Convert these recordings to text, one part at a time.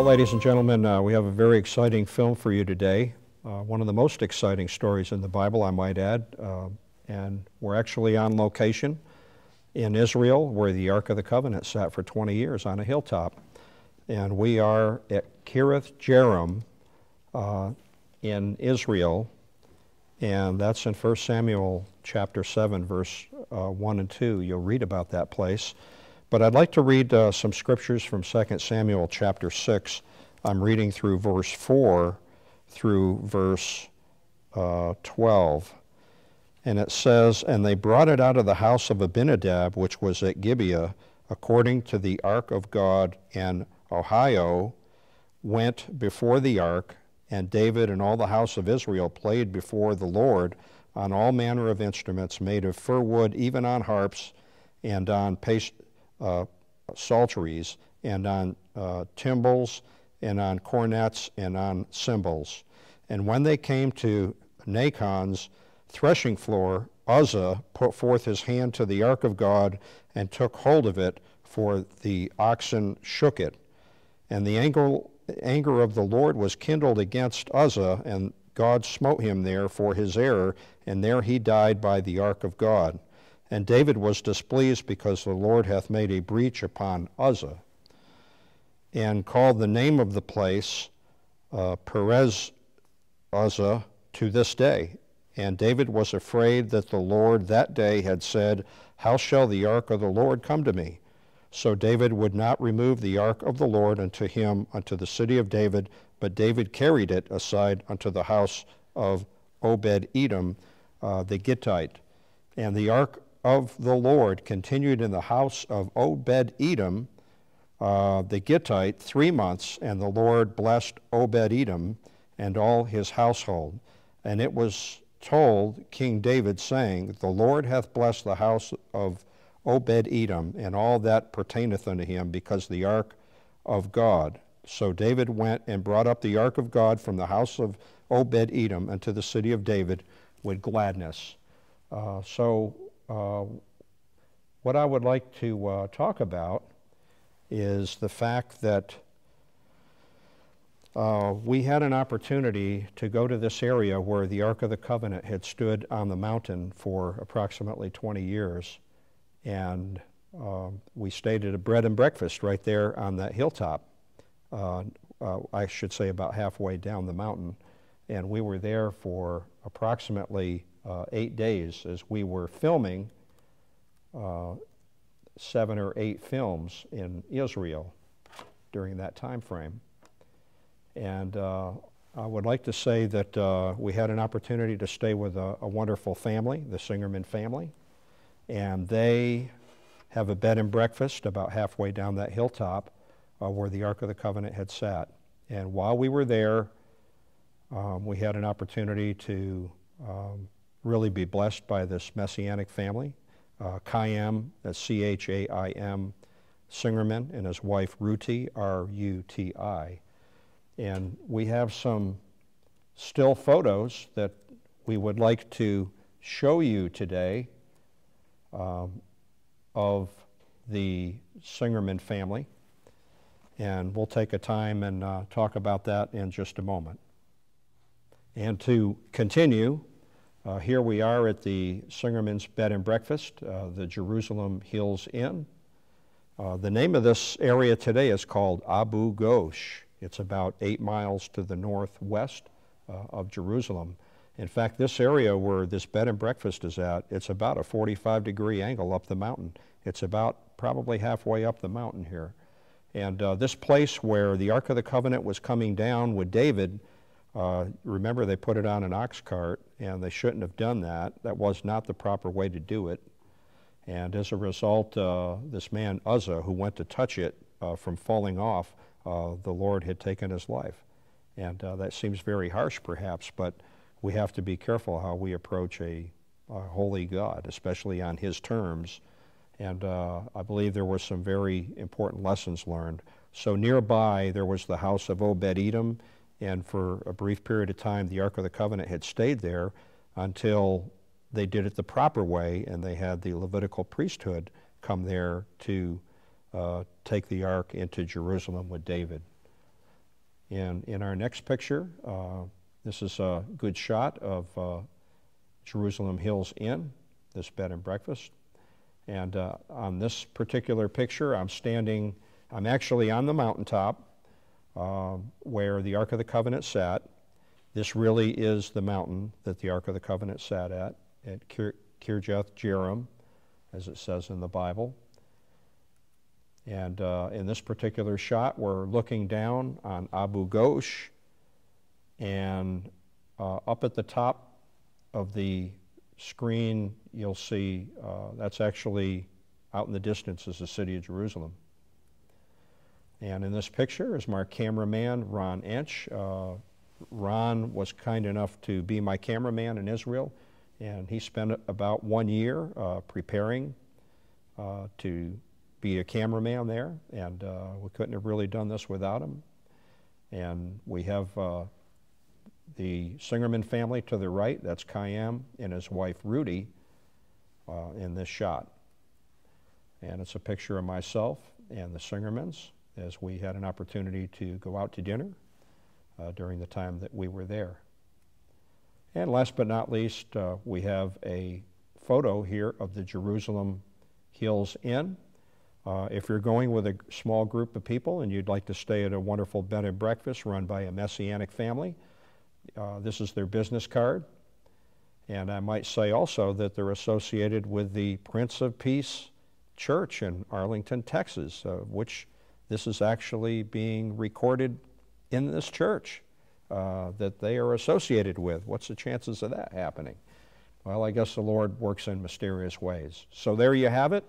Well, ladies and gentlemen, uh, we have a very exciting film for you today. Uh, one of the most exciting stories in the Bible, I might add. Uh, and we're actually on location in Israel, where the Ark of the Covenant sat for 20 years on a hilltop. And we are at Kiriath Jearim uh, in Israel, and that's in 1 Samuel chapter 7, verse uh, 1 and 2. You'll read about that place. But I'd like to read uh, some scriptures from 2 Samuel chapter 6. I'm reading through verse 4 through verse uh, 12. And it says, And they brought it out of the house of Abinadab, which was at Gibeah, according to the ark of God, and Ahio went before the ark, and David and all the house of Israel played before the Lord on all manner of instruments made of fir wood, even on harps and on paste psalteries and on uh, timbrels and on cornets and on cymbals. And when they came to Nacon's threshing floor, Uzzah put forth his hand to the ark of God and took hold of it, for the oxen shook it. And the anger, anger of the Lord was kindled against Uzzah, and God smote him there for his error, and there he died by the ark of God. And David was displeased because the Lord hath made a breach upon Uzzah, and called the name of the place uh, Perez Uzzah to this day. And David was afraid that the Lord that day had said, How shall the ark of the Lord come to me? So David would not remove the ark of the Lord unto him, unto the city of David, but David carried it aside unto the house of Obed Edom uh, the Gittite. And the ark of the Lord continued in the house of Obed Edom uh, the Gittite three months, and the Lord blessed Obed Edom and all his household. And it was told King David, saying, The Lord hath blessed the house of Obed Edom and all that pertaineth unto him, because the ark of God. So David went and brought up the ark of God from the house of Obed Edom unto the city of David with gladness. Uh, so uh, what I would like to uh, talk about is the fact that uh, we had an opportunity to go to this area where the Ark of the Covenant had stood on the mountain for approximately 20 years. And uh, we stayed at a bread and breakfast right there on that hilltop. Uh, uh, I should say about halfway down the mountain. And we were there for approximately uh, eight days as we were filming uh, seven or eight films in Israel during that time frame. And uh, I would like to say that uh, we had an opportunity to stay with a, a, wonderful family, the Singerman family, and they have a bed and breakfast about halfway down that hilltop uh, where the Ark of the Covenant had sat. And while we were there, um, we had an opportunity to um, really be blessed by this Messianic family. Uh, Chaim, that's C H A I M, Singerman, and his wife Ruti, R U T I. And we have some still photos that we would like to show you today um, of the Singerman family. And we'll take a time and uh, talk about that in just a moment. And to continue, uh, here we are at the Singerman's Bed and Breakfast, uh, the Jerusalem Hills Inn. Uh, the name of this area today is called Abu Ghosh. It's about eight miles to the northwest uh, of Jerusalem. In fact, this area where this bed and breakfast is at, it's about a 45 degree angle up the mountain. It's about probably halfway up the mountain here. And uh, this place where the Ark of the Covenant was coming down with David uh, remember, they put it on an ox cart, and they shouldn't have done that. That was not the proper way to do it. And as a result, uh, this man Uzzah, who went to touch it uh, from falling off, uh, the Lord had taken his life. And uh, that seems very harsh, perhaps, but we have to be careful how we approach a, a holy God, especially on his terms. And uh, I believe there were some very important lessons learned. So nearby, there was the house of Obed Edom, and for a brief period of time, the Ark of the Covenant had stayed there until they did it the proper way, and they had the Levitical priesthood come there to uh, take the ark into Jerusalem with David. And in our next picture, uh, this is a good shot of uh, Jerusalem Hills Inn, this bed and breakfast. And uh, on this particular picture, I'm standing, I'm actually on the mountaintop uh, where the Ark of the Covenant sat. This really is the mountain that the Ark of the Covenant sat at at Kir- Kirjath Jearim, as it says in the Bible. And uh, in this particular shot, we're looking down on Abu Ghosh, and uh, up at the top of the screen, you'll see uh, that's actually out in the distance is the city of Jerusalem. And in this picture is my cameraman, Ron Ench. Uh, Ron was kind enough to be my cameraman in Israel. And he spent about one year uh, preparing uh, to be a cameraman there, and uh, we couldn't have really done this without him. And we have uh, the Singerman family to the right, that's Chaim and his wife Ruti uh, in this shot. And it's a picture of myself and the Singermans as we had an opportunity to go out to dinner uh, during the time that we were there. And last but not least, uh, we have a photo here of the Jerusalem Hills Inn. Uh, if you're going with a small group of people and you'd like to stay at a wonderful bed and breakfast run by a Messianic family, uh, this is their business card. And I might say also that they're associated with the Prince of Peace Church in Arlington, Texas, uh, which this is actually being recorded in this church uh, that they are associated with. What's the chances of that happening? Well, I guess the Lord works in mysterious ways. So there you have it,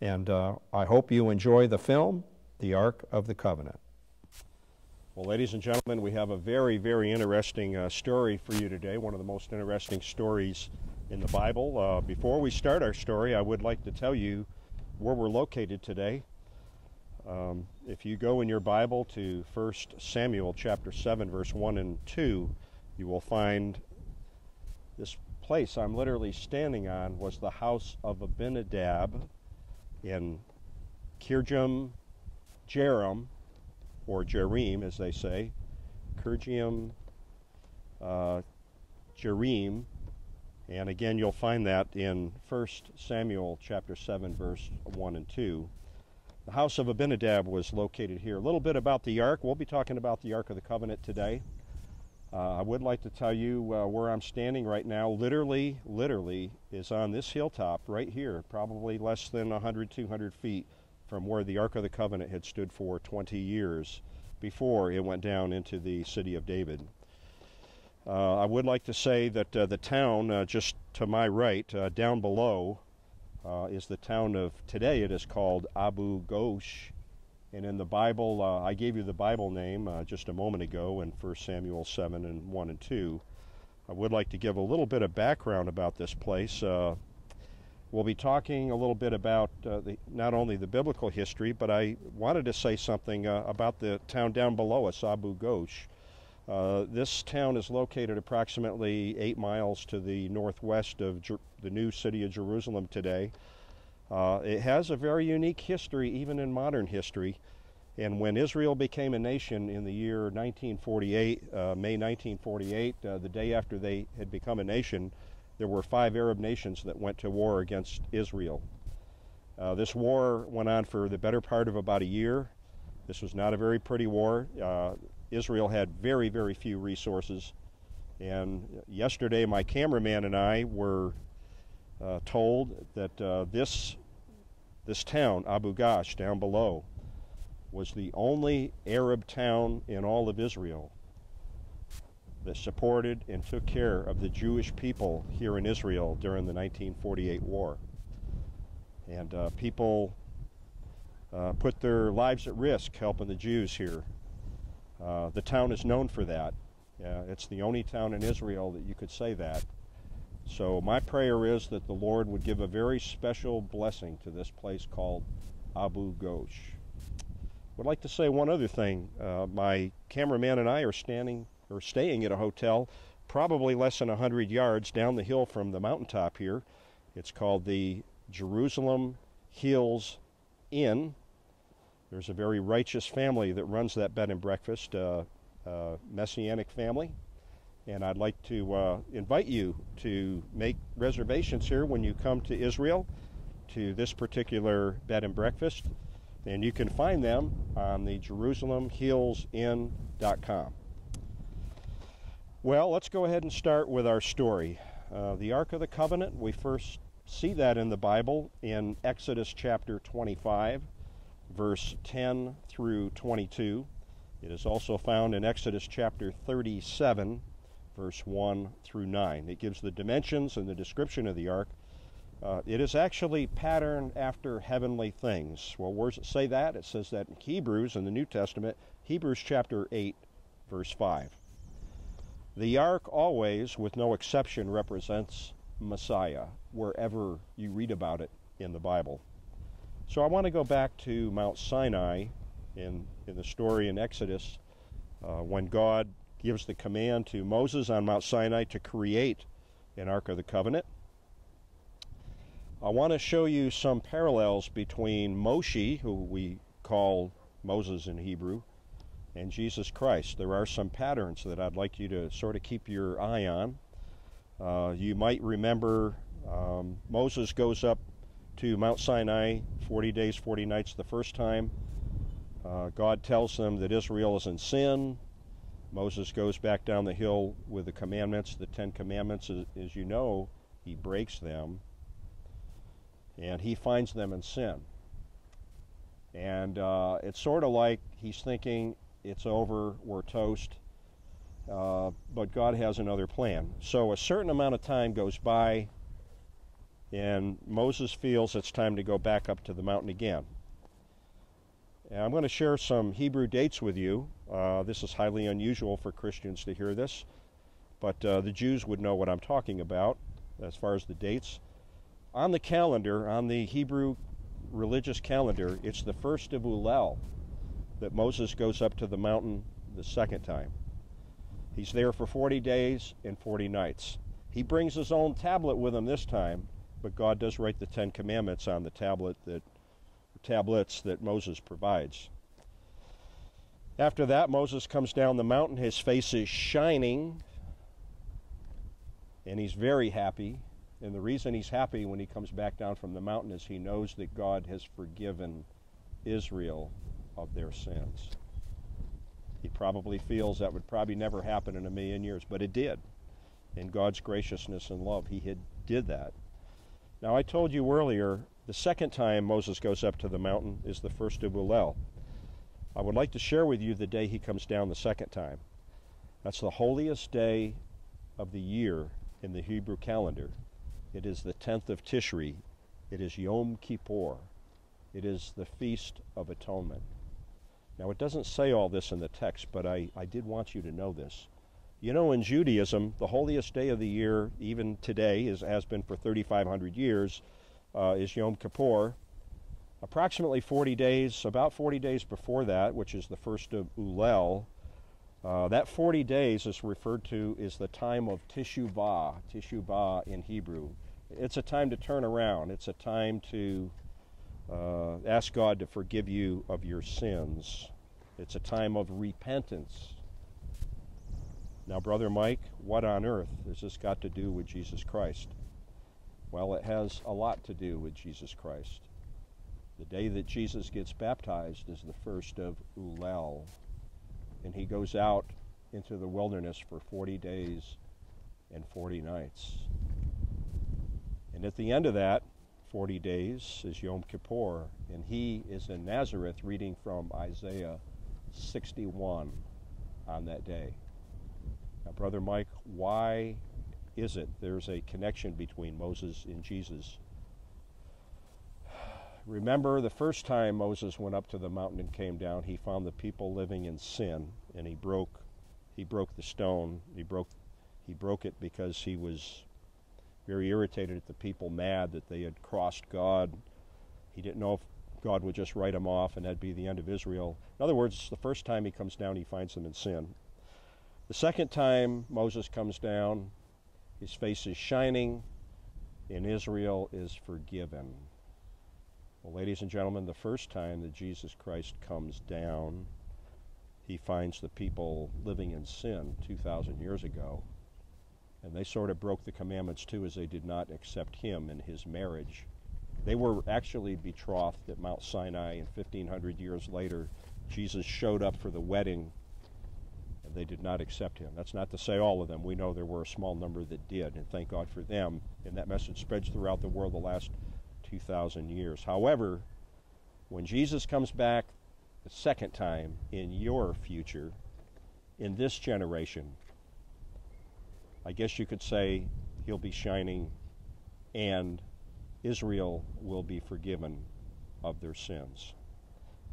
and uh, I hope you enjoy the film, The Ark of the Covenant. Well, ladies and gentlemen, we have a very, very interesting uh, story for you today, one of the most interesting stories in the Bible. Uh, before we start our story, I would like to tell you where we're located today. Um, if you go in your Bible to 1 Samuel chapter 7, verse 1 and 2, you will find this place I'm literally standing on was the house of Abinadab in Kirjam Jerim, or Jerim as they say, Kirjium uh, Jerim, and again you'll find that in 1 Samuel chapter 7, verse 1 and 2. The house of Abinadab was located here. A little bit about the Ark. We'll be talking about the Ark of the Covenant today. Uh, I would like to tell you uh, where I'm standing right now. Literally, literally is on this hilltop right here, probably less than 100, 200 feet from where the Ark of the Covenant had stood for 20 years before it went down into the city of David. Uh, I would like to say that uh, the town uh, just to my right, uh, down below, uh, is the town of, today it is called Abu Ghosh. And in the Bible, uh, I gave you the Bible name uh, just a moment ago in 1 Samuel 7 and 1 and 2. I would like to give a little bit of background about this place. Uh, we'll be talking a little bit about uh, the, not only the biblical history, but I wanted to say something uh, about the town down below us, Abu Ghosh. Uh, this town is located approximately eight miles to the northwest of Jer the new city of Jerusalem today. Uh, it has a very unique history, even in modern history. And when Israel became a nation in the year 1948, uh, May 1948, uh, the day after they had become a nation, there were five Arab nations that went to war against Israel. Uh, this war went on for the better part of about a year. This was not a very pretty war. Israel had very, very few resources. And yesterday, my cameraman and I were uh, told that uh, this, this town, Abu Ghosh, down below, was the only Arab town in all of Israel that supported and took care of the Jewish people here in Israel during the 1948 war. And uh, people uh, put their lives at risk helping the Jews here. Uh, the town is known for that. it's the only town in Israel that you could say that. So my prayer is that the Lord would give a very special blessing to this place called Abu Ghosh. Would like to say one other thing. Uh, my cameraman and I are standing or staying at a hotel probably less than 100 yards down the hill from the mountaintop here. It's called the Jerusalem Hills Inn. There's a very righteous family that runs that bed and breakfast, uh, uh, Messianic family. And I'd like to uh, invite you to make reservations here when you come to Israel to this particular bed and breakfast. And you can find them on the JerusalemHillsInn.com. Well, let's go ahead and start with our story. Uh, the Ark of the Covenant, we first see that in the Bible in Exodus chapter 25, verse 10 through 22. It is also found in Exodus chapter 37, verse 1 through 9. It gives the dimensions and the description of the ark. Uh, it is actually patterned after heavenly things. Well, where does it say that? It says that in Hebrews in the New Testament, Hebrews chapter 8, verse 5. The ark always, with no exception, represents Messiah wherever you read about it in the Bible. So I want to go back to Mount Sinai in, in the story in Exodus uh, when God gives the command to Moses on Mount Sinai to create an Ark of the Covenant. I want to show you some parallels between Moshe, who we call Moses in Hebrew, and Jesus Christ. There are some patterns that I'd like you to sort of keep your eye on. Uh, you might remember um, Moses goes up to Mount Sinai 40 days, 40 nights the first time. Uh, God tells them that Israel is in sin. Moses goes back down the hill with the commandments, the Ten Commandments. As, as you know, he breaks them and he finds them in sin. And uh, it's sort of like he's thinking, it's over, we're toast. Uh, but God has another plan. So a certain amount of time goes by, and Moses feels it's time to go back up to the mountain again. And I'm going to share some Hebrew dates with you. Uh, this is highly unusual for Christians to hear this, but uh, the Jews would know what I'm talking about as far as the dates. On the calendar, on the Hebrew religious calendar, it's the first of Elul that Moses goes up to the mountain the second time. He's there for 40 days and 40 nights. He brings his own tablet with him this time, but God does write the Ten Commandments on the tablet that tablets that Moses provides. After that, Moses comes down the mountain. His face is shining, and he's very happy. And the reason he's happy when he comes back down from the mountain is he knows that God has forgiven Israel of their sins. He probably feels that would probably never happen in a million years, but it did. In God's graciousness and love, he had, did that. Now, I told you earlier the second time Moses goes up to the mountain is the first of Elul. I would like to share with you the day he comes down the second time. That's the holiest day of the year in the Hebrew calendar. It is the 10th of Tishri. It is Yom Kippur. It is the Feast of Atonement. Now, it doesn't say all this in the text, but I, I did want you to know this. You know, in Judaism, the holiest day of the year, even today, has been for 3,500 years, uh, is Yom Kippur. Approximately 40 days, about 40 days before that, which is the first of Elul, uh, that 40 days is referred to as the time of Teshuvah, Teshuvah in Hebrew. It's a time to turn around. It's a time to uh, ask God to forgive you of your sins. It's a time of repentance. Now, Brother Mike, what on earth has this got to do with Jesus Christ? Well, it has a lot to do with Jesus Christ. The day that Jesus gets baptized is the first of Elul, and he goes out into the wilderness for 40 days and 40 nights. And at the end of that 40 days is Yom Kippur, and he is in Nazareth reading from Isaiah 61 on that day. Now, Brother Mike, why is it there's a connection between Moses and Jesus. remember the first time Moses went up to the mountain and came down, he found the people living in sin, and he broke, he broke the stone. He broke, he broke it because he was very irritated at the people, mad that they had crossed God. He didn't know if God would just write them off and that'd be the end of Israel. In other words, the first time he comes down, he finds them in sin. The second time Moses comes down, his face is shining, and Israel is forgiven. Well, ladies and gentlemen, the first time that Jesus Christ comes down, he finds the people living in sin 2,000 years ago. And they sort of broke the commandments too, as they did not accept him in his marriage. They were actually betrothed at Mount Sinai, and 1,500 years later, Jesus showed up for the wedding they did not accept him. That's not to say all of them. We know there were a small number that did, and thank God for them. And that message spreads throughout the world the last 2,000 years. However, when Jesus comes back the second time in your future, in this generation, I guess you could say he'll be shining and Israel will be forgiven of their sins.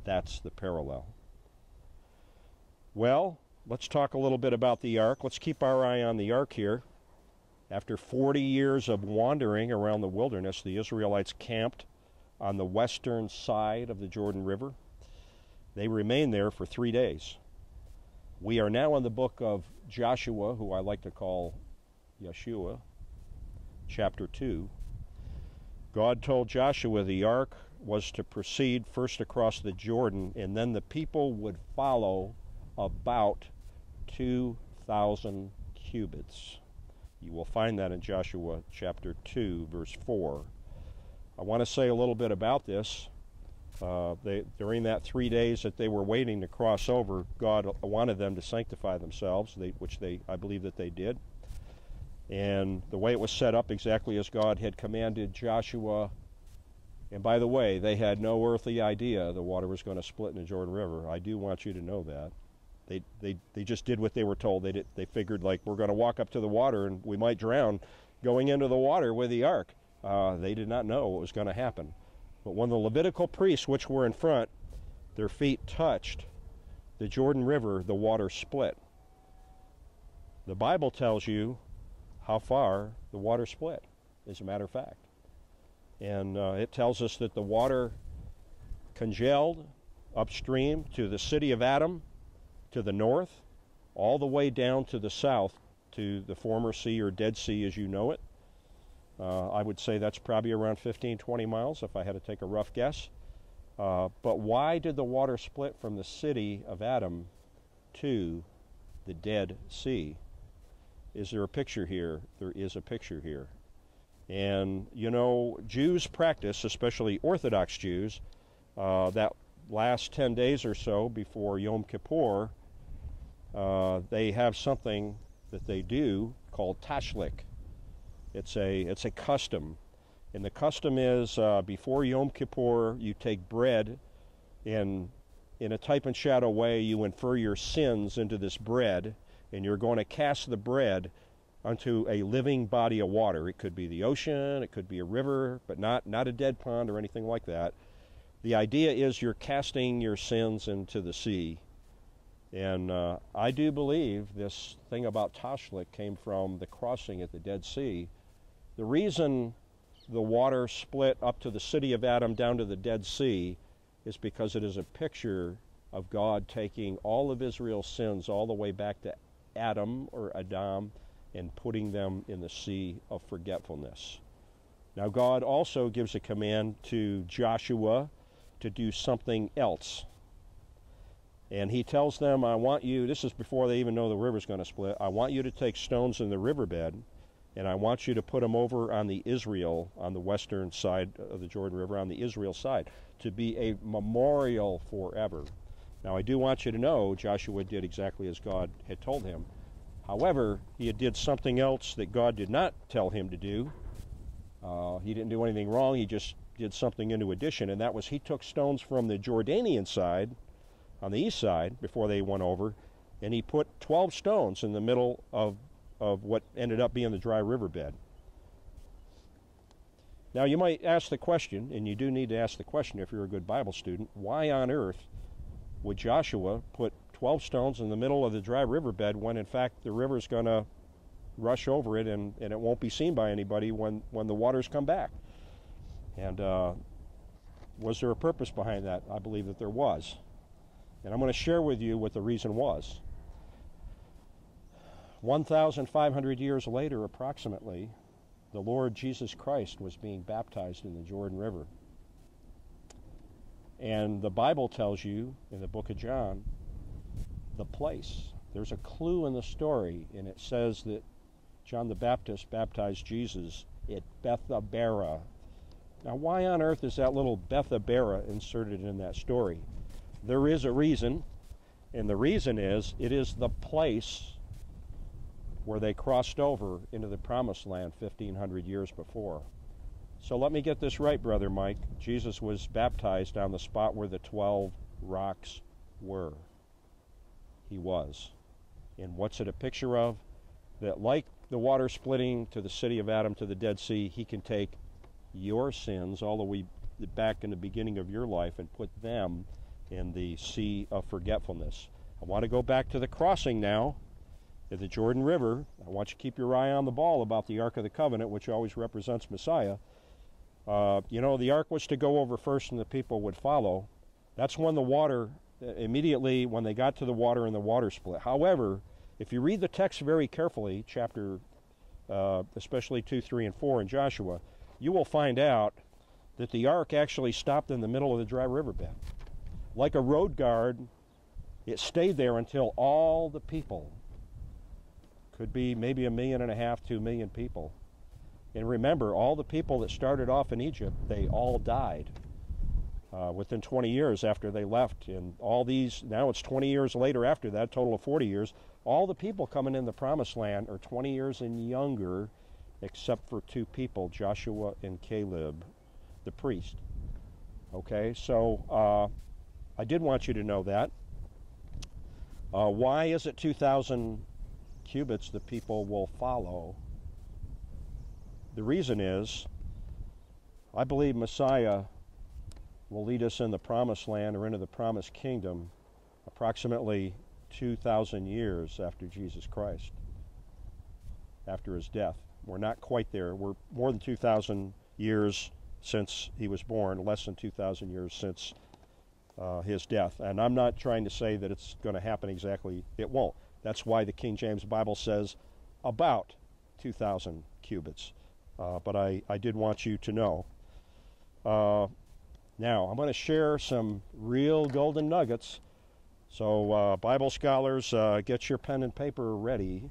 That's the parallel. Well, let's talk a little bit about the ark. Let's keep our eye on the ark here. After 40 years of wandering around the wilderness, the Israelites camped on the western side of the Jordan River. They remained there for three days. We are now in the book of Joshua, who I like to call Yeshua, chapter 2. God told Joshua the ark was to proceed first across the Jordan, and then the people would follow about 2,000 cubits. You will find that in Joshua chapter 2, verse 4. I want to say a little bit about this. Uh, they, during that three days that they were waiting to cross over, God wanted them to sanctify themselves, they, which they, I believe that they did. And the way it was set up, exactly as God had commanded Joshua. And by the way, they had no earthly idea the water was going to split in the Jordan River. I do want you to know that. They, they, they just did what they were told. They, did, they figured, like, we're going to walk up to the water and we might drown going into the water with the ark. Uh, they did not know what was going to happen. But when the Levitical priests, which were in front, their feet touched the Jordan River, the water split. The Bible tells you how far the water split, as a matter of fact. And uh, it tells us that the water congealed upstream to the city of Adam to the north, all the way down to the south to the former sea or Dead Sea as you know it. Uh, I would say that's probably around 15, 20 miles if I had to take a rough guess. Uh, but why did the water split from the city of Adam to the Dead Sea? Is there a picture here? There is a picture here. And, you know, Jews practice, especially Orthodox Jews, uh, that last 10 days or so before Yom Kippur, uh, they have something that they do called tashlik. It's a it's a custom, and the custom is uh, before Yom Kippur you take bread, and in a type and shadow way you infer your sins into this bread, and you're going to cast the bread onto a living body of water. It could be the ocean, it could be a river, but not not a dead pond or anything like that. The idea is you're casting your sins into the sea and uh, I do believe this thing about Tashlik came from the crossing at the Dead Sea. The reason the water split up to the city of Adam down to the Dead Sea is because it is a picture of God taking all of Israel's sins all the way back to Adam or Adam and putting them in the sea of forgetfulness. Now, God also gives a command to Joshua to do something else. And he tells them, I want you, this is before they even know the river's going to split, I want you to take stones in the riverbed and I want you to put them over on the Israel, on the western side of the Jordan River, on the Israel side, to be a memorial forever. Now, I do want you to know Joshua did exactly as God had told him. However, he did something else that God did not tell him to do. Uh, he didn't do anything wrong, he just did something into addition, and that was he took stones from the Jordanian side on the east side before they went over, and he put 12 stones in the middle of, of what ended up being the dry riverbed. Now, you might ask the question, and you do need to ask the question if you're a good Bible student why on earth would Joshua put 12 stones in the middle of the dry riverbed when, in fact, the river's going to rush over it and, and it won't be seen by anybody when, when the waters come back? And uh, was there a purpose behind that? I believe that there was. And I'm going to share with you what the reason was. 1,500 years later, approximately, the Lord Jesus Christ was being baptized in the Jordan River. And the Bible tells you in the book of John the place. There's a clue in the story, and it says that John the Baptist baptized Jesus at Bethabara. Now, why on earth is that little Bethabara inserted in that story? There is a reason, and the reason is it is the place where they crossed over into the promised land 1500 years before. So let me get this right, Brother Mike. Jesus was baptized on the spot where the 12 rocks were. He was. And what's it a picture of? That, like the water splitting to the city of Adam to the Dead Sea, he can take your sins all the way back in the beginning of your life and put them in the sea of forgetfulness. I want to go back to the crossing now at the Jordan River. I want you to keep your eye on the ball about the Ark of the Covenant, which always represents Messiah. Uh, you know, the ark was to go over first and the people would follow. That's when the water, immediately when they got to the water and the water split. However, if you read the text very carefully, chapter, uh, especially 2, 3, and 4 in Joshua, you will find out that the ark actually stopped in the middle of the dry riverbed. Like a road guard, it stayed there until all the people could be maybe a million and a half, two million people. And remember, all the people that started off in Egypt, they all died uh, within 20 years after they left. And all these, now it's 20 years later after that, total of 40 years. All the people coming in the promised land are 20 years and younger, except for two people, Joshua and Caleb, the priest. Okay, so uh, I did want you to know that. Uh, why is it 2,000 cubits the people will follow. The reason is, I believe Messiah will lead us in the promised land or into the promised kingdom approximately 2,000 years after Jesus Christ, after his death. We're not quite there. We're more than 2,000 years since he was born, less than 2,000 years since uh, his death. And I'm not trying to say that it's going to happen exactly. It won't. That's why the King James Bible says about 2,000 cubits. Uh, but I, I did want you to know. Uh, now, I'm going to share some real golden nuggets. So, uh, Bible scholars, uh, get your pen and paper ready.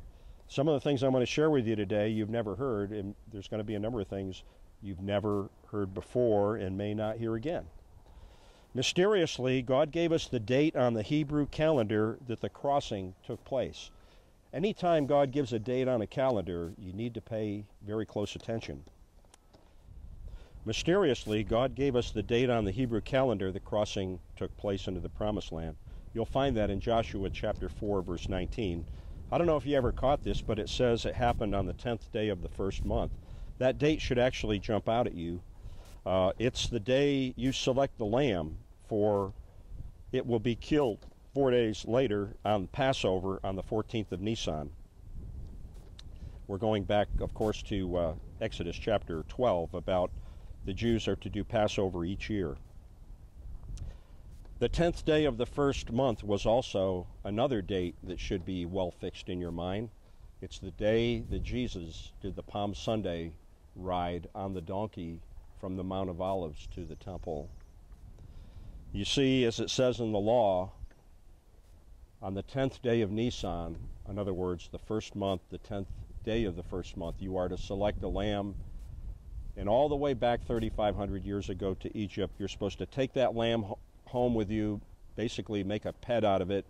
Some of the things I'm going to share with you today you've never heard, and there's going to be a number of things you've never heard before and may not hear again. Mysteriously, God gave us the date on the Hebrew calendar that the crossing took place. Anytime God gives a date on a calendar, you need to pay very close attention. Mysteriously, God gave us the date on the Hebrew calendar the crossing took place into the Promised Land. You'll find that in Joshua chapter 4, verse 19. I don't know if you ever caught this, but it says it happened on the 10th day of the first month. That date should actually jump out at you uh, it's the day you select the lamb for it will be killed four days later on Passover on the 14th of Nisan. We're going back, of course, to uh, Exodus chapter 12 about the Jews are to do Passover each year. The 10th day of the first month was also another date that should be well fixed in your mind. It's the day that Jesus did the Palm Sunday ride on the donkey from the Mount of Olives to the temple. You see, as it says in the law, on the tenth day of Nisan, in other words, the first month, the tenth day of the first month, you are to select a lamb. And all the way back 3,500 years ago to Egypt, you're supposed to take that lamb home with you, basically make a pet out of it,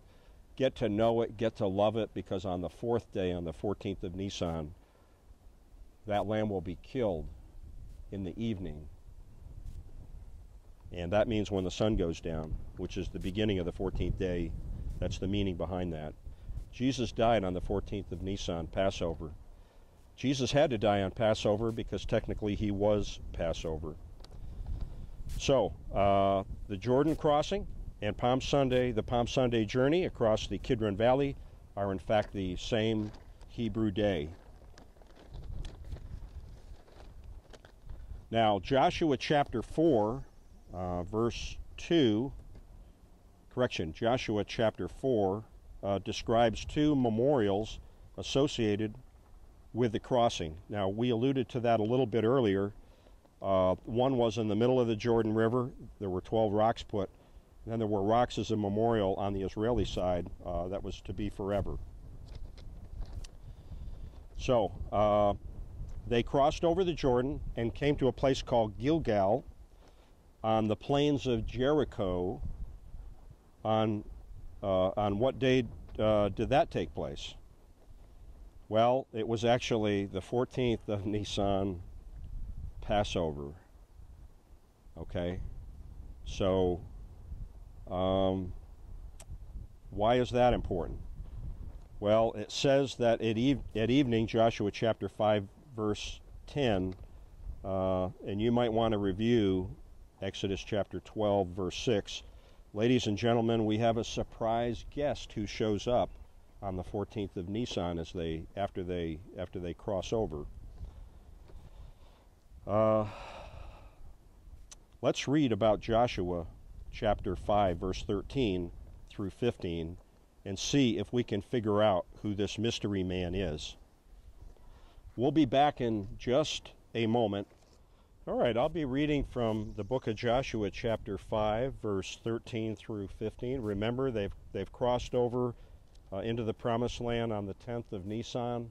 get to know it, get to love it, because on the fourth day, on the 14th of Nisan, that lamb will be killed in the evening. And that means when the sun goes down, which is the beginning of the 14th day. That's the meaning behind that. Jesus died on the 14th of Nisan, Passover. Jesus had to die on Passover because technically he was Passover. So, uh, the Jordan crossing and Palm Sunday, the Palm Sunday journey across the Kidron Valley are in fact the same Hebrew day. Now, Joshua chapter 4, uh, verse 2, correction, Joshua chapter 4 uh, describes two memorials associated with the crossing. Now, we alluded to that a little bit earlier. Uh, one was in the middle of the Jordan River. There were 12 rocks put. Then there were rocks as a memorial on the Israeli side uh, that was to be forever. So, uh, they crossed over the Jordan and came to a place called Gilgal on the plains of Jericho. On, uh, on what day uh, did that take place? Well, it was actually the 14th of Nisan, Passover. Okay? So, um, why is that important? Well, it says that at, eve- at evening, Joshua chapter 5, verse 10, uh, and you might want to review Exodus chapter 12, verse 6. Ladies and gentlemen, we have a surprise guest who shows up on the 14th of Nisan as they after they after they cross over. Uh, let's read about Joshua chapter 5 verse 13 through 15 and see if we can figure out who this mystery man is. We'll be back in just a moment. All right, I'll be reading from the book of Joshua chapter 5 verse 13 through 15. Remember they've they've crossed over uh, into the promised land on the 10th of Nisan,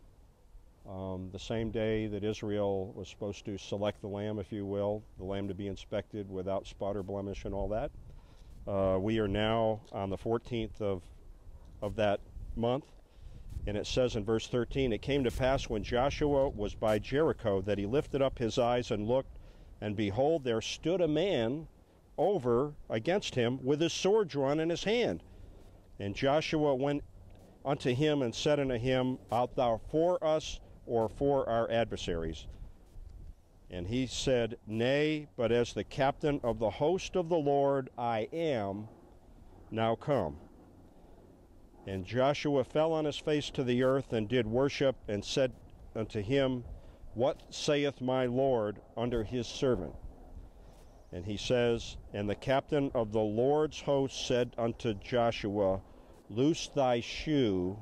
um, the same day that Israel was supposed to select the lamb, if you will, the lamb to be inspected without spot or blemish and all that. Uh, we are now on the 14th of, of that month. And it says in verse 13, It came to pass when Joshua was by Jericho that he lifted up his eyes and looked, and behold, there stood a man over against him with his sword drawn in his hand. And Joshua went unto him and said unto him, Art thou for us or for our adversaries? And he said, Nay, but as the captain of the host of the Lord I am, now come. And Joshua fell on his face to the earth and did worship and said unto him, What saith my Lord under his servant? And he says, And the captain of the Lord's host said unto Joshua, Loose thy shoe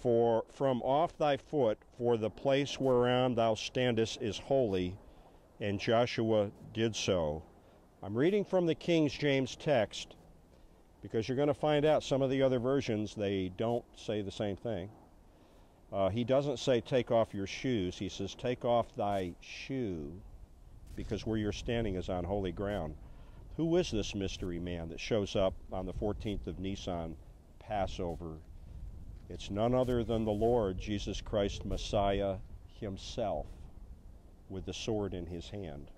for from off thy foot, for the place whereon thou standest is holy. And Joshua did so. I'm reading from the King James text because you're going to find out some of the other versions, they don't say the same thing. Uh, he doesn't say, take off your shoes. He says, take off thy shoe because where you're standing is on holy ground. Who is this mystery man that shows up on the 14th of Nisan Passover. It's none other than the Lord Jesus Christ Messiah himself with the sword in his hand.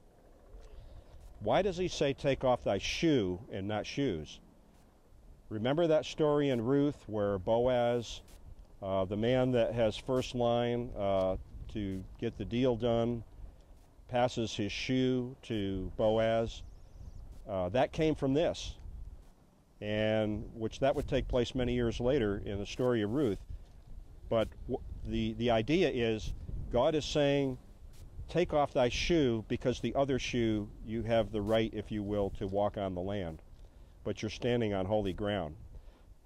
Why does he say, Take off thy shoe and not shoes? Remember that story in Ruth where Boaz, uh, the man that has first line uh, to get the deal done, passes his shoe to Boaz? Uh, that came from this and which that would take place many years later in the story of Ruth. But the the idea is God is saying, take off thy shoe because the other shoe you have the right, if you will, to walk on the land, but you're standing on holy ground.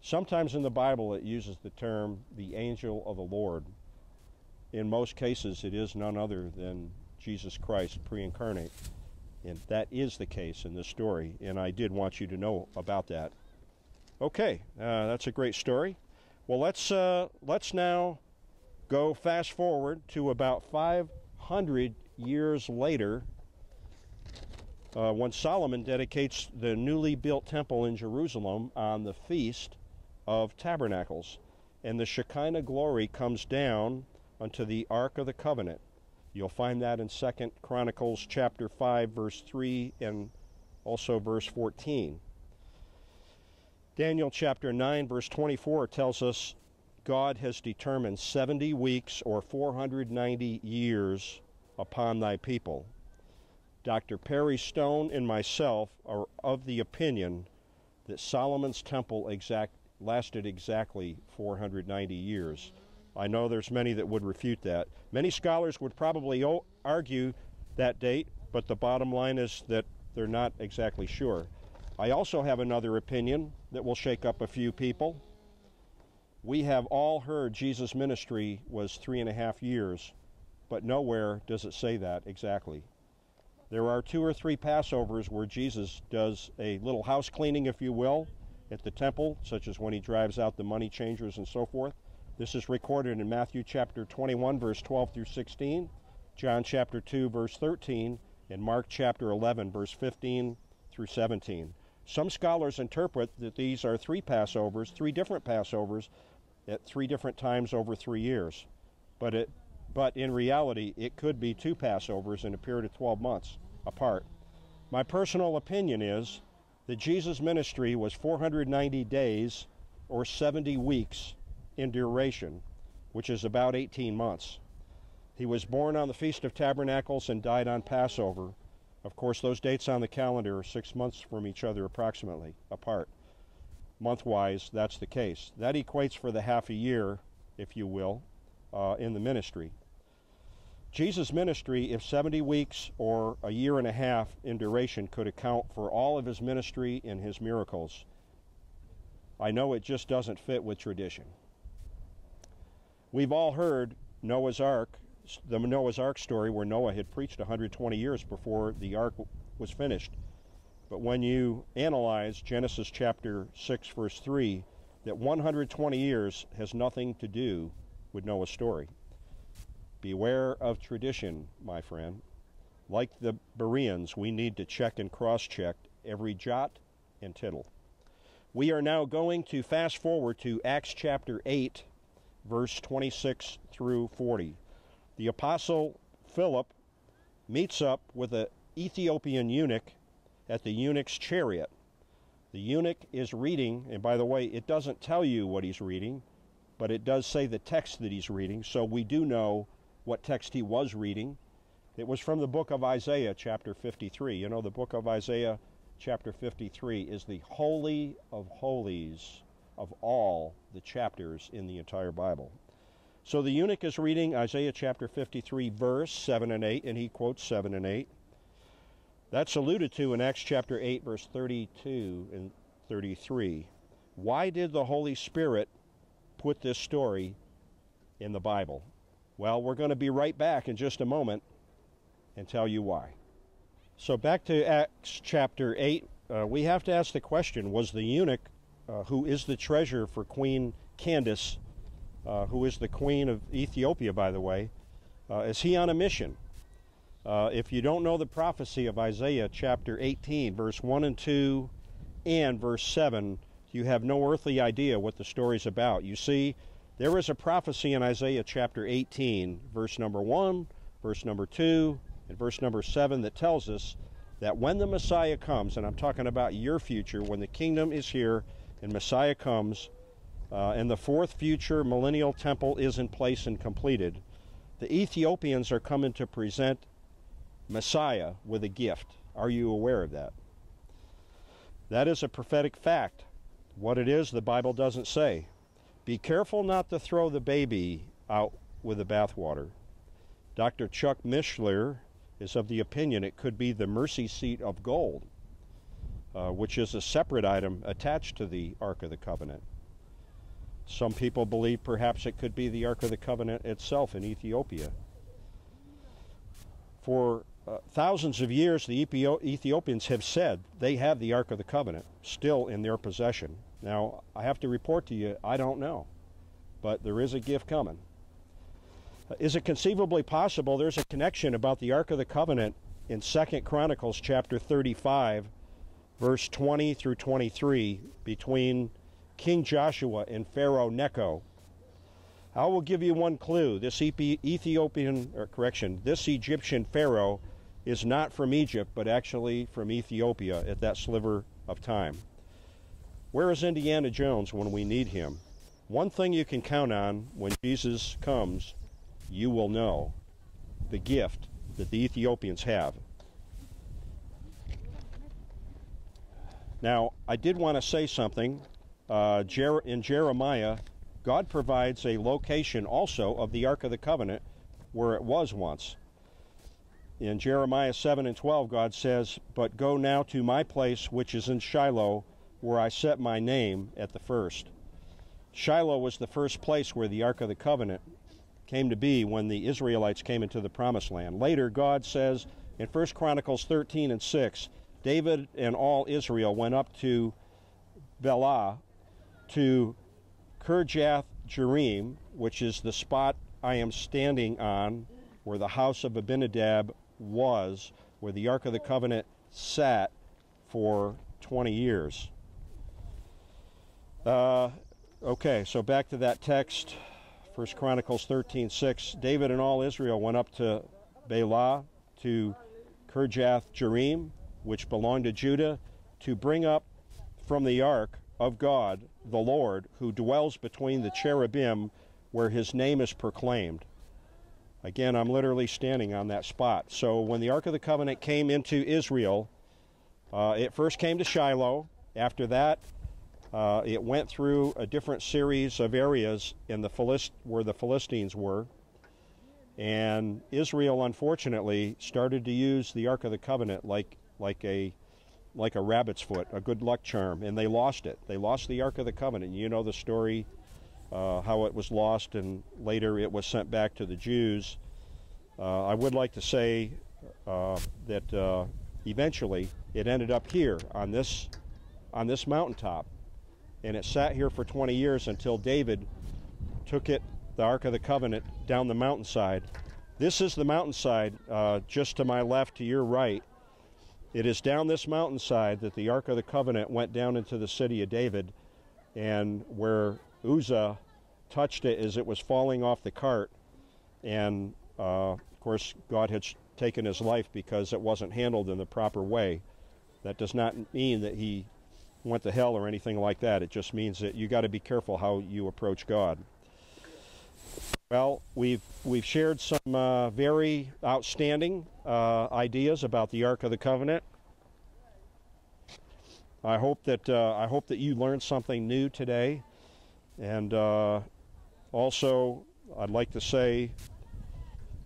Sometimes in the Bible it uses the term the angel of the Lord. In most cases, it is none other than Jesus Christ pre incarnate. And that is the case in this story, and I did want you to know about that. Okay, uh, that's a great story. Well, let's uh, let's now go fast forward to about 500 years later, uh, when Solomon dedicates the newly built temple in Jerusalem on the feast of tabernacles, and the Shekinah glory comes down unto the ark of the covenant. You'll find that in Second Chronicles chapter 5 verse 3 and also verse 14. Daniel chapter 9, verse 24 tells us God has determined 70 weeks or 490 years upon thy people. Dr. Perry Stone and myself are of the opinion that Solomon's temple exact, lasted exactly 490 years. I know there's many that would refute that. Many scholars would probably argue that date, but the bottom line is that they're not exactly sure. I also have another opinion that will shake up a few people. We have all heard Jesus' ministry was three and a half years, but nowhere does it say that exactly. There are two or three Passovers where Jesus does a little house cleaning, if you will, at the temple, such as when he drives out the money changers and so forth. This is recorded in Matthew chapter 21, verse 12 through 16, John chapter 2, verse 13, and Mark chapter 11, verse 15 through 17. Some scholars interpret that these are three Passovers, three different Passovers, at three different times over three years. But it but in reality, it could be two Passovers in a period of 12 months apart. My personal opinion is that Jesus' ministry was 490 days or 70 weeks in duration, which is about 18 months. He was born on the Feast of Tabernacles and died on Passover. Of course, those dates on the calendar are six months from each other approximately apart. Month wise, that's the case. That equates for the half a year, if you will, uh, in the ministry. Jesus' ministry, if 70 weeks or a year and a half in duration, could account for all of his ministry and his miracles. I know it just doesn't fit with tradition. We've all heard Noah's Ark, the Noah's Ark story where Noah had preached 120 years before the ark was finished. But when you analyze Genesis chapter 6, verse 3, that 120 years has nothing to do with Noah's story. Beware of tradition, my friend. Like the Bereans, we need to check and cross check every jot and tittle. We are now going to fast forward to Acts chapter 8, verse 26 through 40. The apostle Philip meets up with an Ethiopian eunuch at the eunuch's chariot. The eunuch is reading, and by the way, it doesn't tell you what he's reading, but it does say the text that he's reading, so we do know what text he was reading. It was from the book of Isaiah, chapter 53. You know, the book of Isaiah, chapter 53, is the holy of holies of all the chapters in the entire Bible. So the eunuch is reading Isaiah chapter 53, verse 7 and 8, and he quotes 7 and 8. That's alluded to in Acts chapter 8, verse 32 and 33. Why did the Holy Spirit put this story in the Bible? Well, we're going to be right back in just a moment and tell you why. So, back to Acts chapter 8, uh, we have to ask the question Was the eunuch, uh, who is the treasure for Queen Candace, uh, who is the queen of Ethiopia, by the way, uh, is he on a mission? Uh, if you don't know the prophecy of Isaiah chapter 18, verse 1 and 2, and verse 7, you have no earthly idea what the story's about. You see, there is a prophecy in Isaiah chapter 18, verse number 1, verse number 2, and verse number 7 that tells us that when the Messiah comes, and I'm talking about your future, when the kingdom is here and Messiah comes, uh, and the fourth future millennial temple is in place and completed, the Ethiopians are coming to present Messiah with a gift. Are you aware of that? That is a prophetic fact. What it is, the Bible doesn't say. Be careful not to throw the baby out with the bathwater. Dr. Chuck Missler is of the opinion it could be the mercy seat of gold, uh, which is a separate item attached to the Ark of the Covenant. Some people believe perhaps it could be the Ark of the Covenant itself in Ethiopia. For uh, thousands of years, the Ethiopians have said they have the Ark of the Covenant still in their possession. Now, I have to report to you, I don't know, but there is a gift coming. Uh, is it conceivably possible there's a connection about the Ark of the Covenant in Second Chronicles chapter 35, verse 20 through 23, between King Joshua and Pharaoh Necho? I will give you one clue. This Ethiopian, or correction, this Egyptian Pharaoh is not from Egypt, but actually from Ethiopia at that sliver of time. Where is Indiana Jones when we need him? One thing you can count on when Jesus comes, you will know the gift that the Ethiopians have. Now, I did want to say something. Uh, Jer- in Jeremiah, God provides a location also of the Ark of the Covenant where it was once. In Jeremiah 7 and 12, God says, But go now to my place which is in Shiloh, where I set my name at the first. Shiloh was the first place where the Ark of the Covenant came to be when the Israelites came into the Promised Land. Later, God says in 1 Chronicles 13 and 6, David and all Israel went up to Baalah to Kirjath Jearim, which is the spot I am standing on where the house of Abinadab was, where the Ark of the Covenant sat for 20 years. Uh, okay, so back to that text, 1 Chronicles 13 6. David and all Israel went up to Baalah, to Kirjath Jearim, which belonged to Judah, to bring up from the ark of God the Lord, who dwells between the cherubim where his name is proclaimed. Again, I'm literally standing on that spot. So when the Ark of the Covenant came into Israel, uh, it first came to Shiloh. After that, uh, it went through a different series of areas in the Philist- where the Philistines were. And Israel, unfortunately, started to use the Ark of the Covenant like, like, a, like a rabbit's foot, a good luck charm, and they lost it. They lost the Ark of the Covenant. You know the story uh, how it was lost and later it was sent back to the Jews. Uh, I would like to say uh, that uh, eventually it ended up here on this on this mountaintop, and it sat here for 20 years until David took it, the Ark of the Covenant, down the mountainside. This is the mountainside uh, just to my left, to your right. It is down this mountainside that the Ark of the Covenant went down into the city of David, and where Uzzah touched it as it was falling off the cart, and uh, of course, God had taken his life because it wasn't handled in the proper way. That does not mean that he went to hell or anything like that. It just means that you got to be careful how you approach God. Well, we've we've shared some uh, very outstanding uh, ideas about the Ark of the Covenant. I hope that uh, I hope that you learned something new today. And uh, also, I'd like to say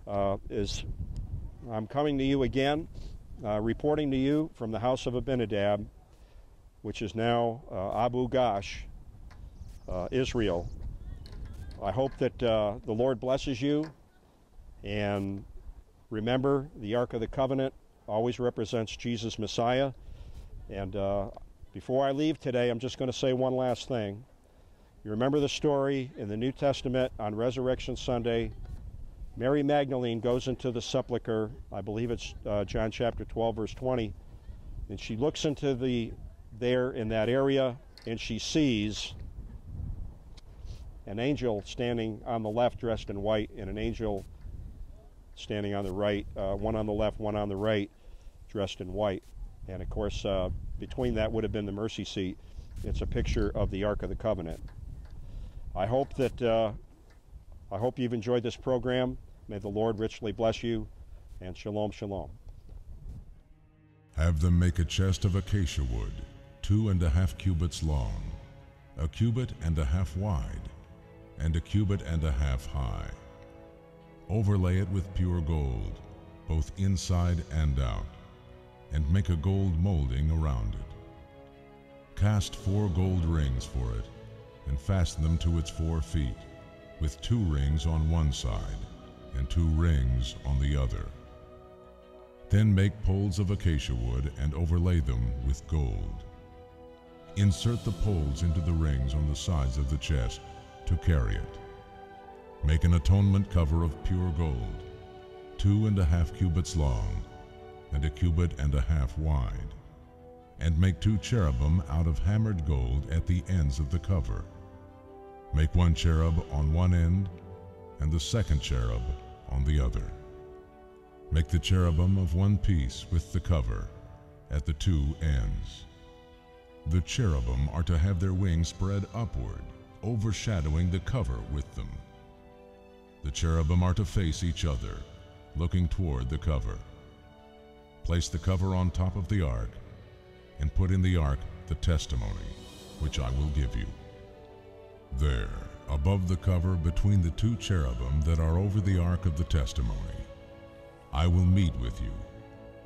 uh, is I'm coming to you again, uh, reporting to you from the house of Abinadab, which is now uh, Abu Ghosh, uh, Israel. I hope that uh, the Lord blesses you. And remember, the Ark of the Covenant always represents Jesus Messiah. And before I leave today, I'm just going to say one last thing. You remember the story in the New Testament on Resurrection Sunday. Mary Magdalene goes into the sepulchre, I believe it's uh, John chapter 12, verse 20, and she looks into the there in that area and she sees an angel standing on the left dressed in white and an angel standing on the right, uh, one on the left, one on the right, dressed in white. And of course, uh, between that would have been the mercy seat. It's a picture of the Ark of the Covenant. I hope that uh, I hope you've enjoyed this program. May the Lord richly bless you, and shalom, shalom. Have them make a chest of acacia wood, two and a half cubits long, a cubit and a half wide, and a cubit and a half high. Overlay it with pure gold, both inside and out, and make a gold molding around it. Cast four gold rings for it, and fasten them to its four feet, with two rings on one side and two rings on the other. Then make poles of acacia wood and overlay them with gold. Insert the poles into the rings on the sides of the chest to carry it. Make an atonement cover of pure gold, two and a half cubits long, and a cubit and a half wide, and make two cherubim out of hammered gold at the ends of the cover. Make one cherub on one end, and the second cherub on the other. Make the cherubim of one piece with the cover at the two ends. The cherubim are to have their wings spread upward, overshadowing the cover with them. The cherubim are to face each other, looking toward the cover. Place the cover on top of the ark, and put in the ark the testimony, which I will give you. There, above the cover between the two cherubim that are over the ark of the testimony, I will meet with you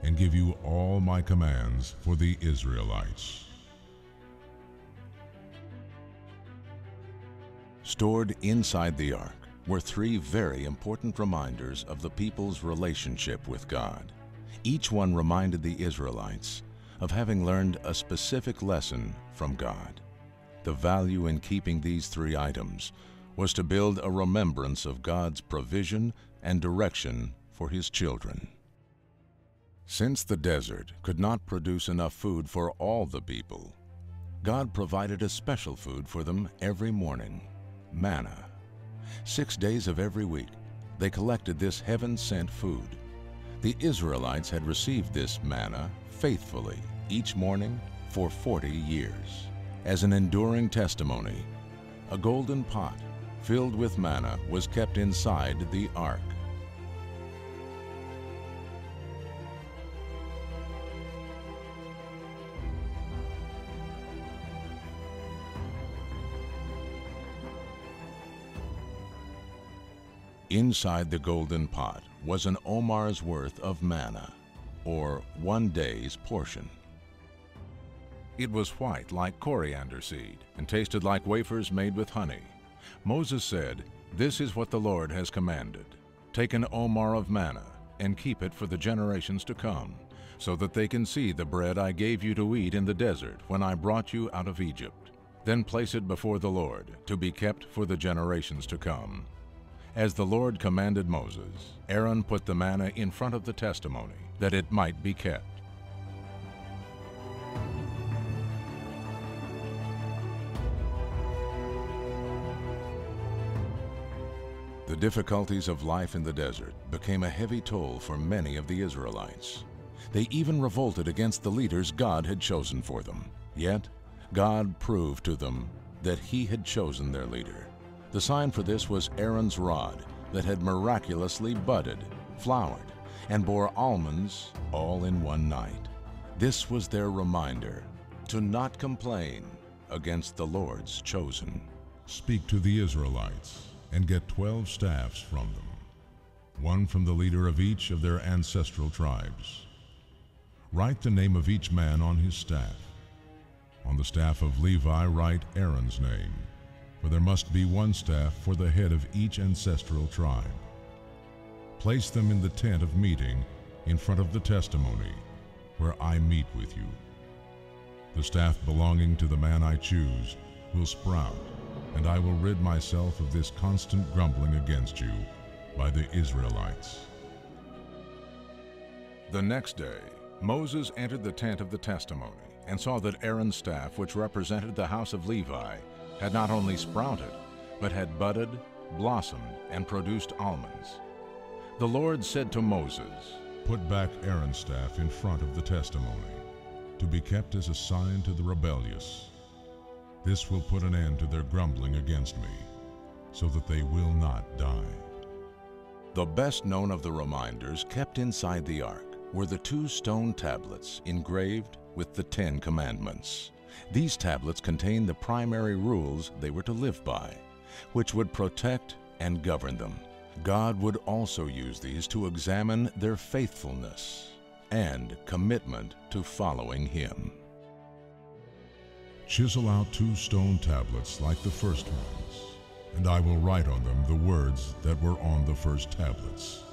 and give you all my commands for the Israelites. Stored inside the ark were three very important reminders of the people's relationship with God. Each one reminded the Israelites of having learned a specific lesson from God. The value in keeping these three items was to build a remembrance of God's provision and direction for His children. Since the desert could not produce enough food for all the people, God provided a special food for them every morning manna. Six days of every week, they collected this heaven sent food. The Israelites had received this manna faithfully each morning for 40 years. As an enduring testimony, a golden pot filled with manna was kept inside the ark. Inside the golden pot was an omer's worth of manna, or one day's portion. It was white like coriander seed and tasted like wafers made with honey. Moses said, This is what the Lord has commanded. Take an omer of manna and keep it for the generations to come, so that they can see the bread I gave you to eat in the desert when I brought you out of Egypt. Then place it before the Lord to be kept for the generations to come. As the Lord commanded Moses, Aaron put the manna in front of the testimony, that it might be kept. The difficulties of life in the desert became a heavy toll for many of the Israelites. They even revolted against the leaders God had chosen for them. Yet, God proved to them that He had chosen their leader. The sign for this was Aaron's rod that had miraculously budded, flowered, and bore almonds all in one night. This was their reminder to not complain against the Lord's chosen. Speak to the Israelites and get twelve staffs from them, one from the leader of each of their ancestral tribes. Write the name of each man on his staff. On the staff of Levi, write Aaron's name, there must be one staff for the head of each ancestral tribe. Place them in the tent of meeting in front of the testimony, where I meet with you. The staff belonging to the man I choose will sprout and I will rid myself of this constant grumbling against you by the Israelites. The next day, Moses entered the tent of the testimony and saw that Aaron's staff, which represented the house of Levi, had not only sprouted, but had budded, blossomed, and produced almonds. The Lord said to Moses, Put back Aaron's staff in front of the testimony, to be kept as a sign to the rebellious this will put an end to their grumbling against me, so that they will not die. The best known of the reminders kept inside the ark were the two stone tablets engraved with the Ten Commandments. These tablets contained the primary rules they were to live by, which would protect and govern them. God would also use these to examine their faithfulness and commitment to following Him. Chisel out two stone tablets like the first ones, and I will write on them the words that were on the first tablets.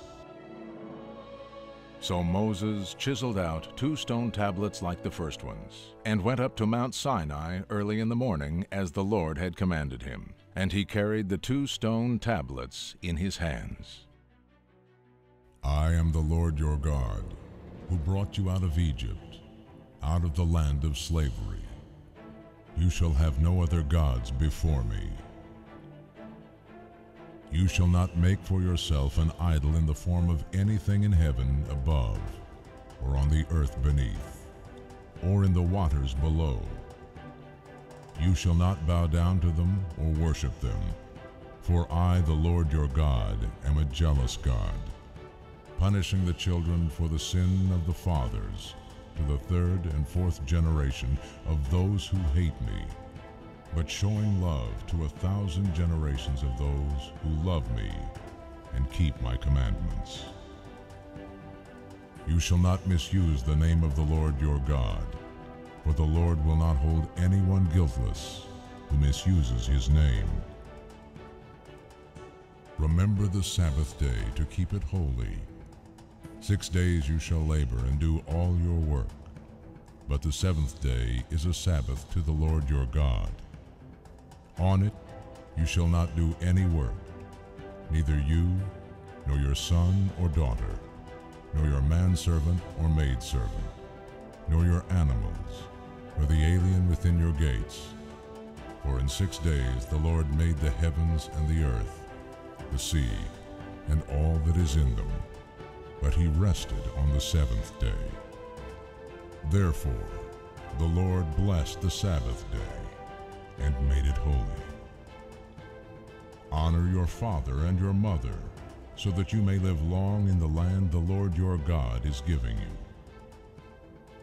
So Moses chiseled out two stone tablets like the first ones, and went up to Mount Sinai early in the morning as the Lord had commanded him. And he carried the two stone tablets in his hands. I am the Lord your God, who brought you out of Egypt, out of the land of slavery. You shall have no other gods before me. You shall not make for yourself an idol in the form of anything in heaven above, or on the earth beneath, or in the waters below. You shall not bow down to them or worship them. For I, the Lord your God, am a jealous God, punishing the children for the sin of the fathers to the third and fourth generation of those who hate me, but showing love to a thousand generations of those who love me and keep my commandments. You shall not misuse the name of the Lord your God, for the Lord will not hold anyone guiltless who misuses his name. Remember the Sabbath day to keep it holy. Six days you shall labor and do all your work. But the seventh day is a Sabbath to the Lord your God. On it you shall not do any work, neither you, nor your son or daughter, nor your manservant or maidservant, nor your animals, nor the alien within your gates. For in six days the Lord made the heavens and the earth, the sea, and all that is in them. But he rested on the seventh day. Therefore the Lord blessed the Sabbath day and made it holy. Honor your father and your mother, so that you may live long in the land the Lord your God is giving you.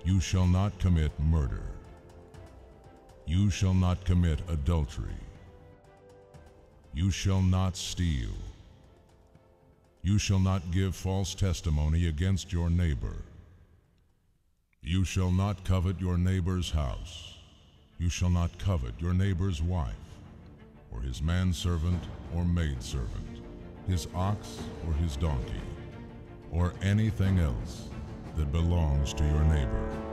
You shall not commit murder. You shall not commit adultery. You shall not steal. You shall not give false testimony against your neighbor. You shall not covet your neighbor's house. You shall not covet your neighbor's wife, or his manservant or maidservant, his ox or his donkey, or anything else that belongs to your neighbor.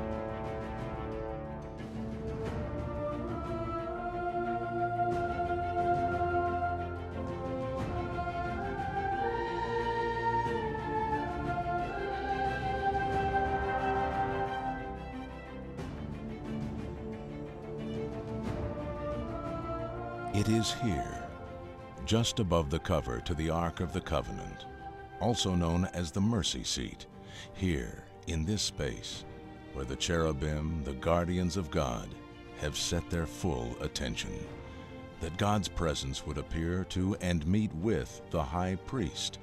Just above the cover to the Ark of the Covenant, also known as the Mercy Seat, here, in this space, where the cherubim, the guardians of God, have set their full attention, that God's presence would appear to and meet with the high priest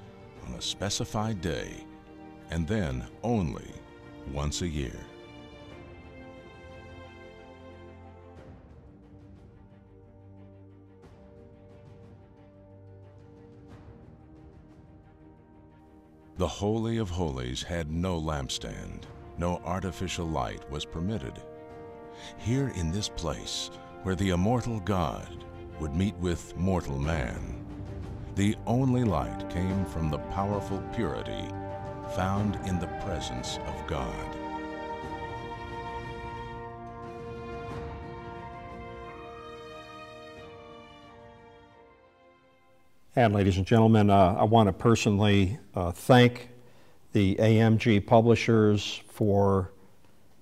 on a specified day, and then only once a year. The Holy of Holies had no lampstand. No artificial light was permitted. Here in this place, where the immortal God would meet with mortal man, the only light came from the powerful purity found in the presence of God. And ladies and gentlemen, uh, I want to personally uh, thank the AMG publishers for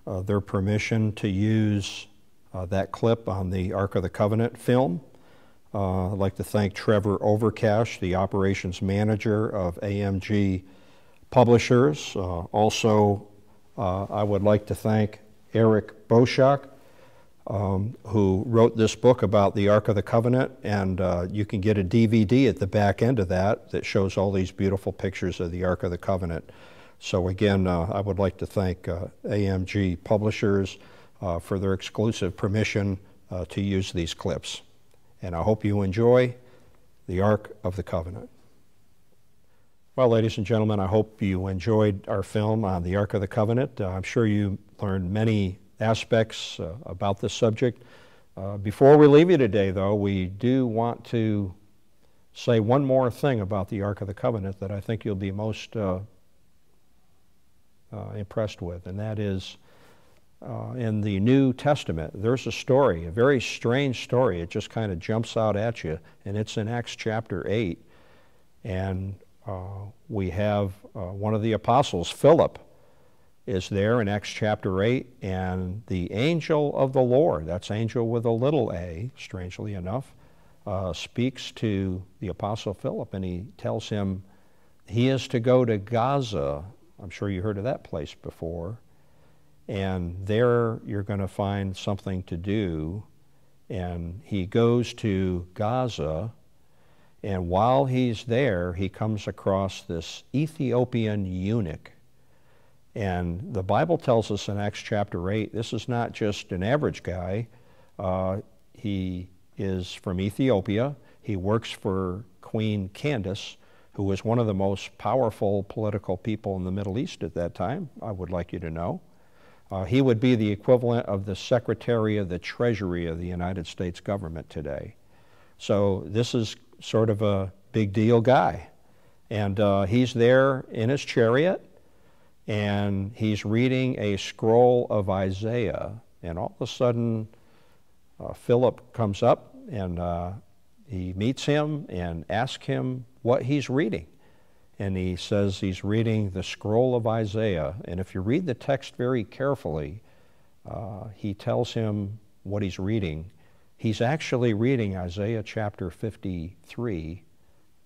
uh, their permission to use uh, that clip on the Ark of the Covenant film. Uh, I'd like to thank Trevor Overcash, the operations manager of AMG Publishers. Uh, also, I would like to thank Eric Boschak, um, who wrote this book about the Ark of the Covenant, and uh, you can get a DVD at the back end of that that shows all these beautiful pictures of the Ark of the Covenant. So again, uh, I would like to thank uh, AMG Publishers uh, for their exclusive permission uh, to use these clips. And I hope you enjoy the Ark of the Covenant. Well, ladies and gentlemen, I hope you enjoyed our film on the Ark of the Covenant. Uh, I'm sure you learned many aspects uh, about this subject. Uh, before we leave you today, though, we do want to say one more thing about the Ark of the Covenant that I think you'll be most uh, uh impressed with, and that is uh, in the New Testament, there's a story, a very strange story. It just kind of jumps out at you, and it's in Acts chapter 8. And uh, we have one of the apostles, Philip, is there in Acts chapter 8, and the angel of the Lord, that's angel with a little a, strangely enough, uh, speaks to the Apostle Philip, and he tells him he is to go to Gaza. I'm sure you heard of that place before. And there you're going to find something to do. And he goes to Gaza, and while he's there, he comes across this Ethiopian eunuch. And the Bible tells us in Acts chapter 8, this is not just an average guy. Uh, he is from Ethiopia. He works for Queen Candace, who was one of the most powerful political people in the Middle East at that time, I would like you to know. Uh, he would be the equivalent of the Secretary of the Treasury of the United States government today. So this is sort of a big deal guy. And uh, he's there in his chariot, and he's reading a scroll of Isaiah. And all of a sudden, uh, Philip comes up and uh, he meets him and asks him what he's reading. And he says he's reading the scroll of Isaiah. And if you read the text very carefully, uh, he tells him what he's reading. He's actually reading Isaiah chapter 53,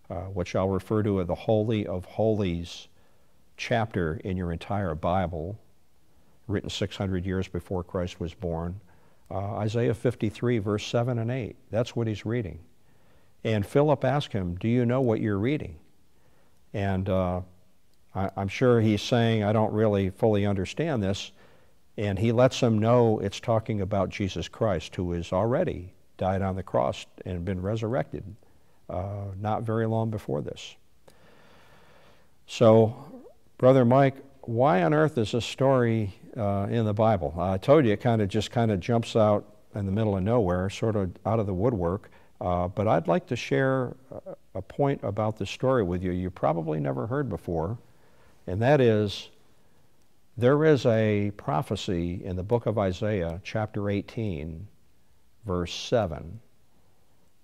uh, which I'll refer to as the Holy of Holies chapter in your entire Bible, written 600 years before Christ was born. Uh, Isaiah 53, verse 7 and 8. That's what he's reading. And Philip asked him, Do you know what you're reading? And uh, I, am sure he's saying, I don't really fully understand this. And he lets him know it's talking about Jesus Christ, who has already died on the cross and been resurrected uh, not very long before this. So, Brother Mike, why on earth is this story uh, in the Bible? I told you it kind of just kind of jumps out in the middle of nowhere, sort of out of the woodwork. Uh, but I'd like to share a point about this story with you you probably never heard before, and that is there is a prophecy in the book of Isaiah, chapter 18, verse 7.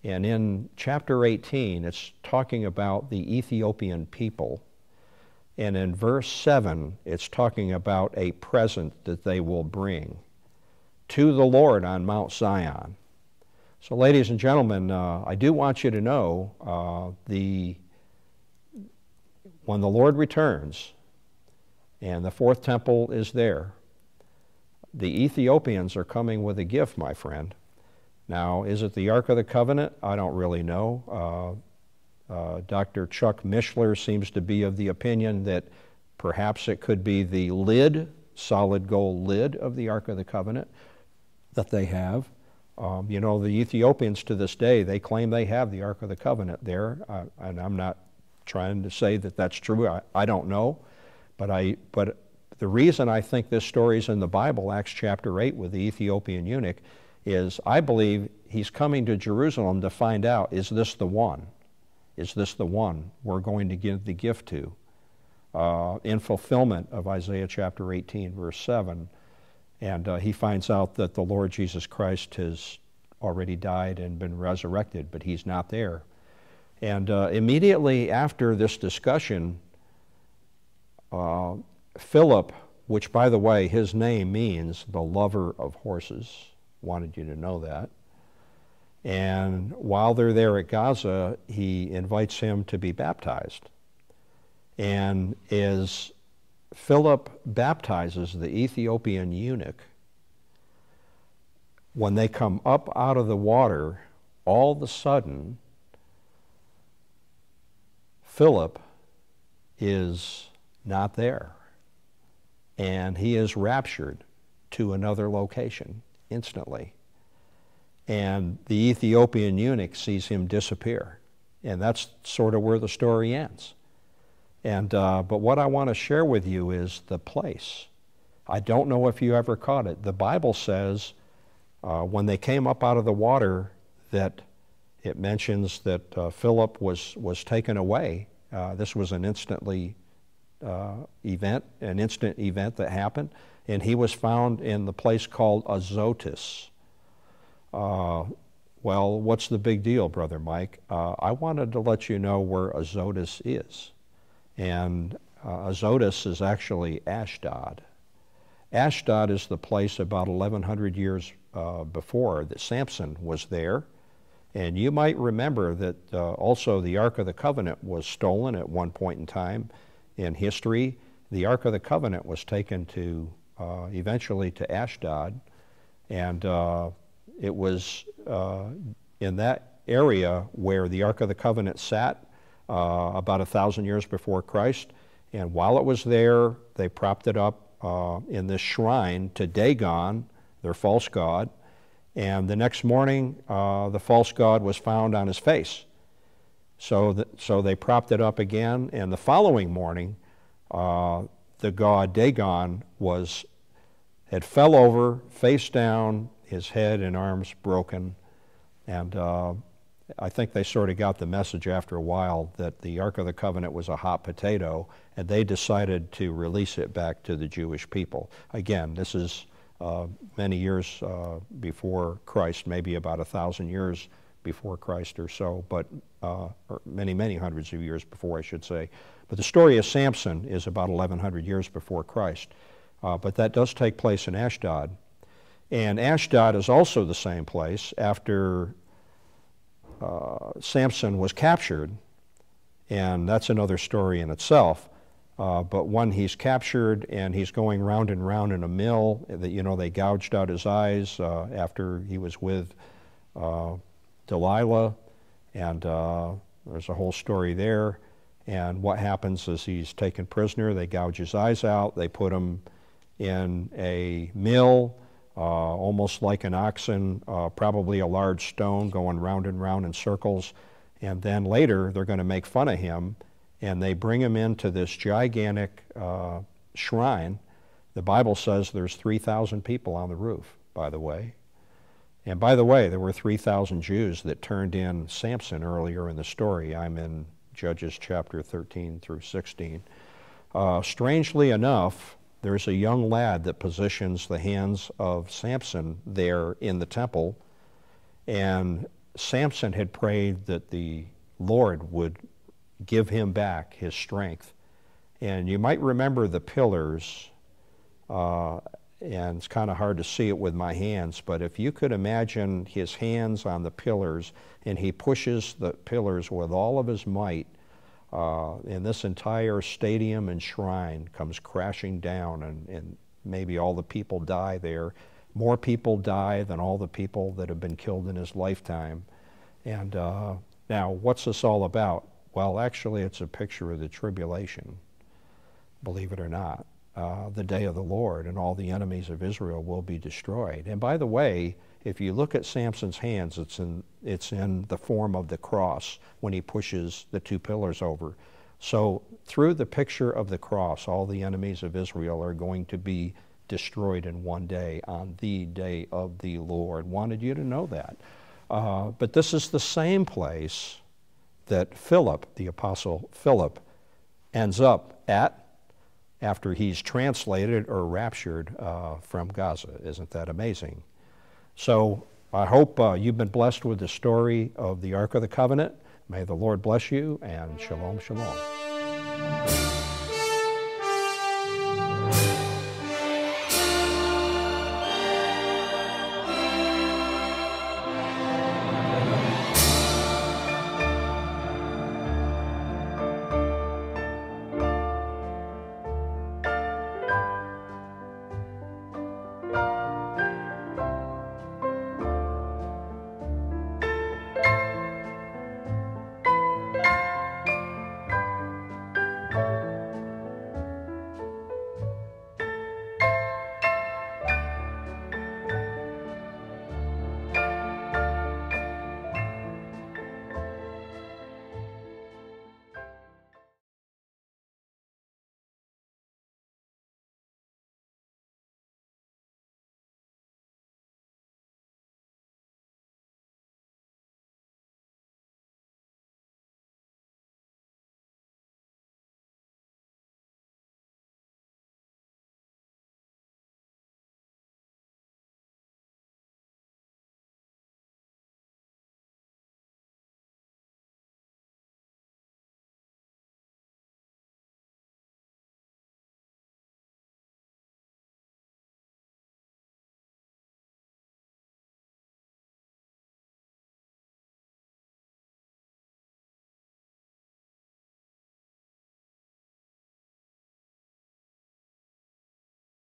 And in chapter 18, it's talking about the Ethiopian people. And in verse 7, it's talking about a present that they will bring to the Lord on Mount Zion. So, ladies and gentlemen, uh, I do want you to know uh, the when the Lord returns and the fourth temple is there, the Ethiopians are coming with a gift, my friend. Now, is it the Ark of the Covenant? I don't really know. Uh, uh Dr. Chuck Missler seems to be of the opinion that perhaps it could be the lid, solid gold lid of the Ark of the Covenant that they have. Um, you know, the Ethiopians to this day, they claim they have the Ark of the Covenant there, uh, and I'm not trying to say that that's true. I, I don't know, but I but the reason I think this story is in the Bible, Acts chapter 8, with the Ethiopian eunuch, is I believe he's coming to Jerusalem to find out is this the one? Is this the one we're going to give the gift to? Uh, in fulfillment of Isaiah chapter 18, verse 7. And uh, he finds out that the Lord Jesus Christ has already died and been resurrected, but he's not there. And uh, immediately after this discussion, uh, Philip, which by the way, his name means the lover of horses, wanted you to know that. And while they're there at Gaza, he invites him to be baptized. And is Philip baptizes the Ethiopian eunuch. When they come up out of the water, all of a sudden, Philip is not there. And he is raptured to another location instantly. And the Ethiopian eunuch sees him disappear. And that's sort of where the story ends. And, uh, but what I want to share with you is the place. I don't know if you ever caught it. The Bible says uh, when they came up out of the water that it mentions that uh, Philip was, was taken away. Uh, this was an instantly uh, event, an instant event that happened, and he was found in the place called Azotus. Uh, well, what's the big deal, Brother Mike? I wanted to let you know where Azotus is. And uh, Azotus is actually Ashdod. Ashdod is the place about 1,100 years uh, before that Samson was there. And you might remember that uh, also the Ark of the Covenant was stolen at one point in time in history. The Ark of the Covenant was taken to uh, eventually to Ashdod, and uh, it was uh, in that area where the Ark of the Covenant sat uh, about a thousand years before Christ. And while it was there, they propped it up uh, in this shrine to Dagon, their false god. And the next morning, uh, the false god was found on his face. So, so they propped it up again, and the following morning, uh, the god Dagon was had fell over, face down, his head and arms broken, and uh, I think they sort of got the message after a while that the Ark of the Covenant was a hot potato, and they decided to release it back to the Jewish people. Again, this is uh, many years uh, before Christ, maybe about a thousand years before Christ or so, but uh, or many, many hundreds of years before, I should say. But the story of Samson is about 1,100 years before Christ. Uh, but that does take place in Ashdod. And Ashdod is also the same place after uh, Samson was captured, and that's another story in itself. Uh, but when he's captured and he's going round and round in a mill, that you know they gouged out his eyes uh, after he was with uh, Delilah, and uh, there's a whole story there. And what happens is he's taken prisoner. They gouge his eyes out. They put him in a mill almost like an oxen, uh, probably a large stone going round and round in circles. And then later they're going to make fun of him and they bring him into this gigantic uh, shrine. The Bible says there's 3,000 people on the roof, by the way. And by the way, there were 3,000 Jews that turned in Samson earlier in the story. I'm in Judges chapter 13 through 16. Uh, strangely enough, there's a young lad that positions the hands of Samson there in the temple, and Samson had prayed that the Lord would give him back his strength. And you might remember the pillars, uh, and it's kind of hard to see it with my hands, but if you could imagine his hands on the pillars, and he pushes the pillars with all of his might, uh, and this entire stadium and shrine comes crashing down, and, and maybe all the people die there. More people die than all the people that have been killed in his lifetime. And uh, now, what's this all about? Well, actually, it's a picture of the tribulation, believe it or not. Uh, the day of the Lord, and all the enemies of Israel will be destroyed. And by the way, if you look at Samson's hands, it's in, it's in the form of the cross when he pushes the two pillars over. So, through the picture of the cross, all the enemies of Israel are going to be destroyed in one day, on the day of the Lord. Wanted you to know that. Uh, but this is the same place that Philip, the Apostle Philip, ends up at after he's translated or raptured uh, from Gaza. Isn't that amazing? So I hope uh, you've been blessed with the story of the Ark of the Covenant. May the Lord bless you and shalom, shalom.